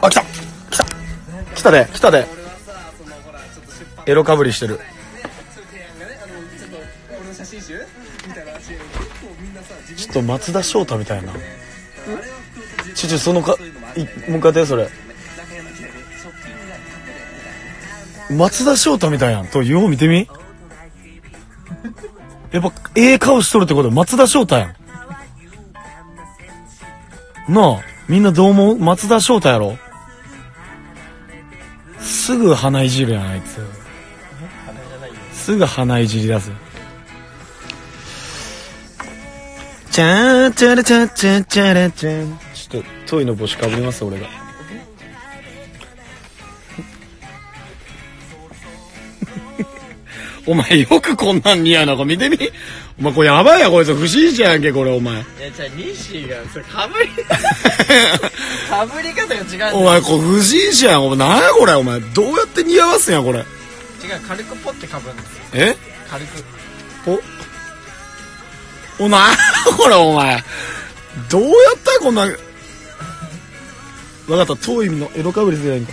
あ来た。来た。来たで来たで。エロかぶりしてる。ちょっと松田翔太みたいな。ちょちょそのかいもう一回やってそれ。松田翔太みたいやん。とよう見てみ。やっぱええ顔しとるってことは松田翔太やん。なあ。みんなどう思う？松田翔太やろ？すぐ鼻いじるやんあいつ。すぐ鼻いじり出す。チャーチャラチャチャチャラチャちょっとトイの帽子かぶります俺が。お前よくこんなん似合うなこれ見てみ。お前これやばいやこいつ不審者やんけこれお前。いやじゃあ西がそれかぶり かぶり方が違うお前これ不審者やん。お前なんやこれお前。どうやって似合わすんやこれ。違う軽くポッてかぶるんですよ。え？軽く。おおなこれお前。どうやったらこんな分かった遠い意味のエロかぶりすりゃいいんか